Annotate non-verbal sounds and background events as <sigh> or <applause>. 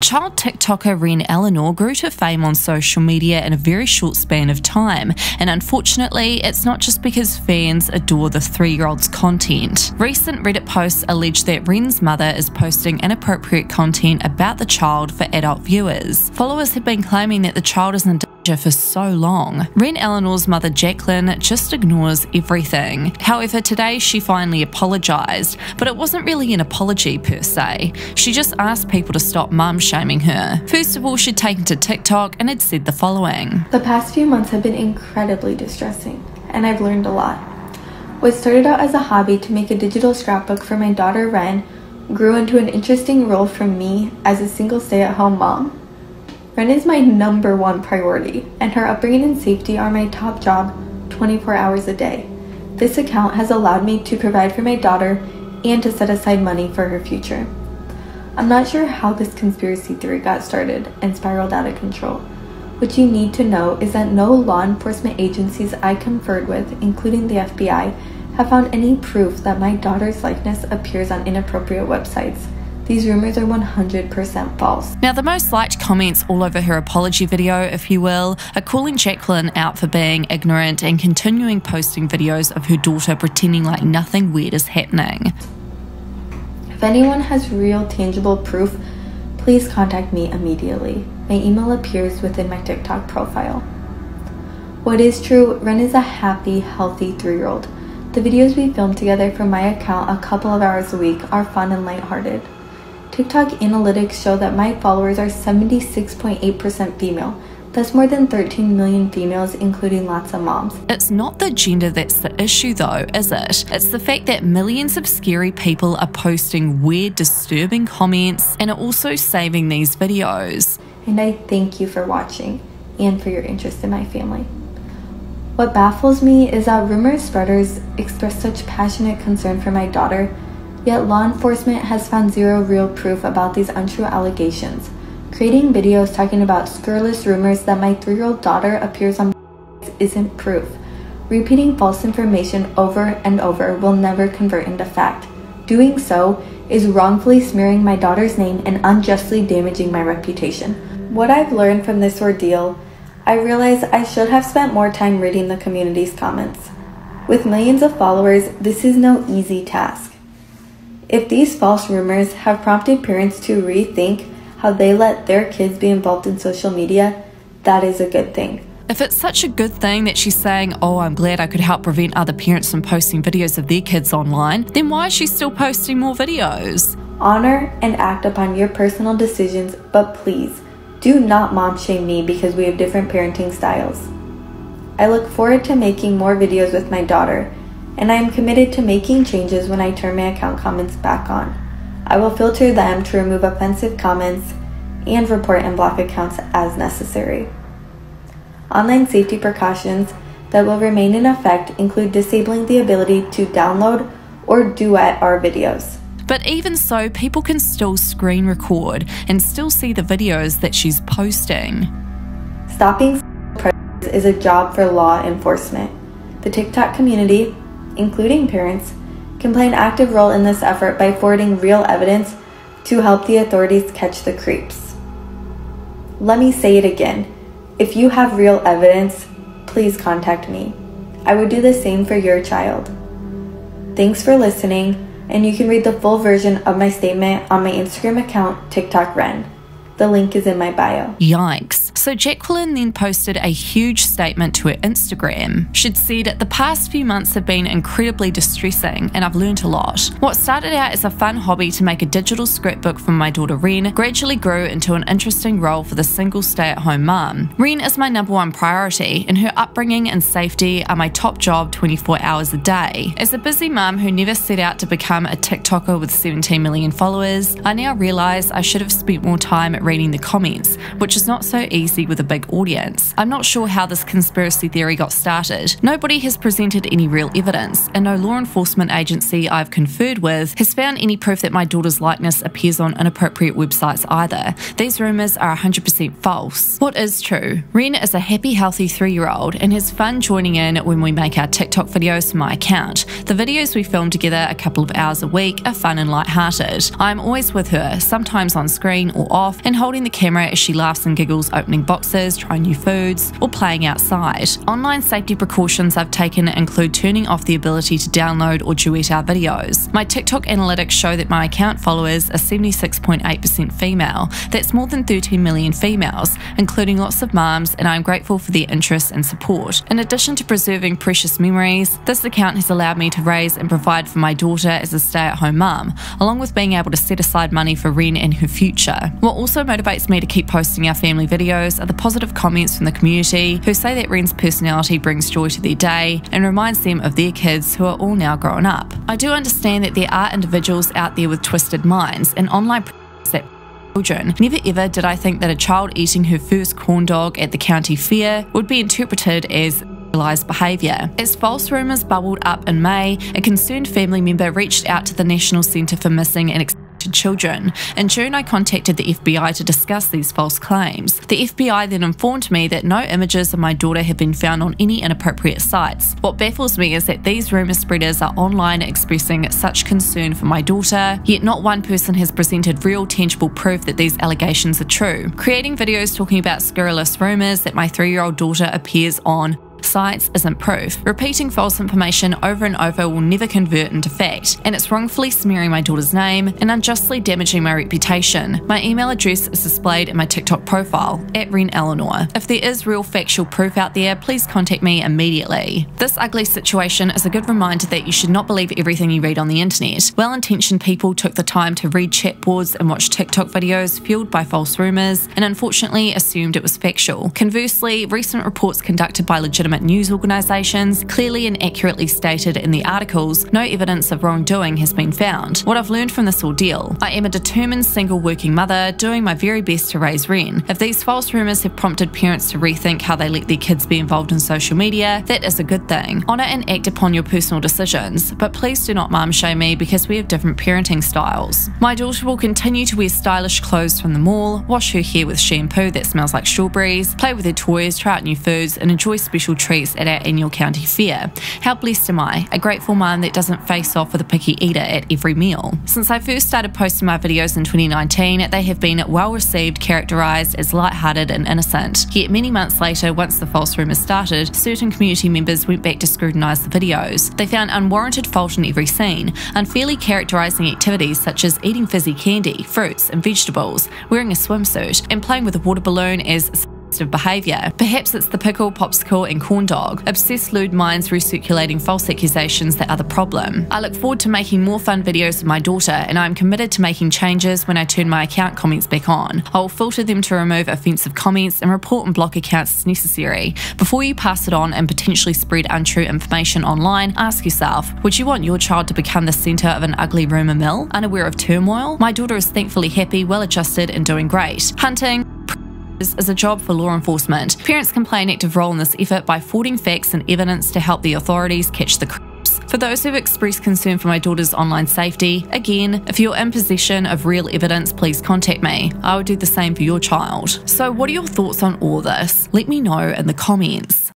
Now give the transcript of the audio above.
Child TikToker Wren Eleanor grew to fame on social media in a very short span of time, and unfortunately, it's not just because fans adore the three year old's content. Recent Reddit posts allege that Wren's mother is posting inappropriate content about the child for adult viewers. Followers have been claiming that the child is in for so long. Wren Eleanor's mother Jacqueline just ignores everything. However, today she finally apologised, but it wasn't really an apology per se. She just asked people to stop mum shaming her. First of all, she'd taken to TikTok and had said the following The past few months have been incredibly distressing, and I've learned a lot. What started out as a hobby to make a digital scrapbook for my daughter Wren grew into an interesting role for me as a single stay at home mom. Wren is my number one priority, and her upbringing and safety are my top job 24 hours a day. This account has allowed me to provide for my daughter and to set aside money for her future. I'm not sure how this conspiracy theory got started and spiraled out of control. What you need to know is that no law enforcement agencies I conferred with, including the FBI, have found any proof that my daughter's likeness appears on inappropriate websites. These rumors are 100% false. Now, the most liked comments all over her apology video, if you will, are calling Jacqueline out for being ignorant and continuing posting videos of her daughter pretending like nothing weird is happening. If anyone has real tangible proof, please contact me immediately. My email appears within my TikTok profile. What is true, Wren is a happy, healthy three year old. The videos we film together from my account a couple of hours a week are fun and lighthearted. TikTok analytics show that my followers are 76.8% female. That's more than 13 million females, including lots of moms. It's not the gender that's the issue, though, is it? It's the fact that millions of scary people are posting weird, disturbing comments and are also saving these videos. And I thank you for watching and for your interest in my family. What baffles me is that rumor spreaders express such passionate concern for my daughter Yet law enforcement has found zero real proof about these untrue allegations. Creating videos talking about scurrilous rumors that my three year old daughter appears on <laughs> isn't proof. Repeating false information over and over will never convert into fact. Doing so is wrongfully smearing my daughter's name and unjustly damaging my reputation. What I've learned from this ordeal, I realize I should have spent more time reading the community's comments. With millions of followers, this is no easy task. If these false rumors have prompted parents to rethink how they let their kids be involved in social media, that is a good thing. If it's such a good thing that she's saying, Oh, I'm glad I could help prevent other parents from posting videos of their kids online, then why is she still posting more videos? Honor and act upon your personal decisions, but please do not mom shame me because we have different parenting styles. I look forward to making more videos with my daughter and I am committed to making changes when I turn my account comments back on. I will filter them to remove offensive comments and report and block accounts as necessary. Online safety precautions that will remain in effect include disabling the ability to download or duet our videos. But even so, people can still screen record and still see the videos that she's posting. Stopping is a job for law enforcement. The TikTok community including parents, can play an active role in this effort by forwarding real evidence to help the authorities catch the creeps. Let me say it again. If you have real evidence, please contact me. I would do the same for your child. Thanks for listening, and you can read the full version of my statement on my Instagram account, TikTok Wren. The link is in my bio. Yikes. So Jacqueline then posted a huge statement to her Instagram. She'd said, The past few months have been incredibly distressing and I've learned a lot. What started out as a fun hobby to make a digital scrapbook for my daughter Wren gradually grew into an interesting role for the single stay at home mum. Wren is my number one priority, and her upbringing and safety are my top job 24 hours a day. As a busy mum who never set out to become a TikToker with 17 million followers, I now realise I should have spent more time reading the comments, which is not so easy with a big audience. I'm not sure how this conspiracy theory got started. Nobody has presented any real evidence, and no law enforcement agency I've conferred with has found any proof that my daughter's likeness appears on inappropriate websites either. These rumours are 100% false. What is true? Wren is a happy, healthy three year old and has fun joining in when we make our TikTok videos for my account. The videos we film together a couple of hours a week are fun and light-hearted. I'm always with her, sometimes on screen or off, and holding the camera as she laughs and giggles opening boxes, trying new foods, or playing outside. Online safety precautions I've taken include turning off the ability to download or duet our videos. My TikTok analytics show that my account followers are 76.8% female. That's more than 13 million females, including lots of moms, and I'm grateful for their interest and support. In addition to preserving precious memories, this account has allowed me to raise and provide for my daughter as a stay at home mum, along with being able to set aside money for Wren and her future. What also motivates me to keep posting our family videos are the positive comments from the community who say that Wren's personality brings joy to their day and reminds them of their kids who are all now grown up. I do understand that there are individuals out there with twisted minds and online that children. Never ever did I think that a child eating her first corn dog at the county fair would be interpreted as behaviour. As false rumours bubbled up in May, a concerned family member reached out to the National Centre for Missing and children. In June, I contacted the FBI to discuss these false claims. The FBI then informed me that no images of my daughter have been found on any inappropriate sites. What baffles me is that these rumour spreaders are online expressing such concern for my daughter, yet not one person has presented real tangible proof that these allegations are true. Creating videos talking about scurrilous rumours that my three year old daughter appears on sites isn't proof. Repeating false information over and over will never convert into fact, and it's wrongfully smearing my daughter's name and unjustly damaging my reputation. My email address is displayed in my TikTok profile, at Wren Eleanor. If there is real factual proof out there, please contact me immediately. This ugly situation is a good reminder that you should not believe everything you read on the internet. Well intentioned people took the time to read chat boards and watch TikTok videos fueled by false rumours, and unfortunately assumed it was factual. Conversely, recent reports conducted by legitimate legitimate news organisations, clearly and accurately stated in the articles, no evidence of wrongdoing has been found. What I've learned from this ordeal I am a determined single working mother doing my very best to raise Wren. If these false rumours have prompted parents to rethink how they let their kids be involved in social media, that is a good thing. Honour and act upon your personal decisions, but please do not mum shame me because we have different parenting styles. My daughter will continue to wear stylish clothes from the mall, wash her hair with shampoo that smells like strawberries, play with her toys, try out new foods, and enjoy special treats at our annual county fair. How blessed am I, a grateful mum that doesn't face off with a picky eater at every meal. Since I first started posting my videos in 2019, they have been well received, characterised as light-hearted and innocent. Yet many months later, once the false rumours started, certain community members went back to scrutinise the videos. They found unwarranted fault in every scene, unfairly characterising activities such as eating fizzy candy, fruits and vegetables, wearing a swimsuit, and playing with a water balloon as of behaviour. Perhaps it's the pickle, popsicle, and corn dog. Obsessed lewd minds recirculating false accusations that are the problem. I look forward to making more fun videos with my daughter, and I am committed to making changes when I turn my account comments back on. I will filter them to remove offensive comments and report and block accounts as necessary. Before you pass it on and potentially spread untrue information online, ask yourself would you want your child to become the centre of an ugly rumour mill, unaware of turmoil? My daughter is thankfully happy, well adjusted, and doing great. Hunting, is a job for law enforcement. Parents can play an active role in this effort by forwarding facts and evidence to help the authorities catch the criminals. For those who've expressed concern for my daughter's online safety, again, if you're in possession of real evidence, please contact me. I would do the same for your child. So, what are your thoughts on all this? Let me know in the comments.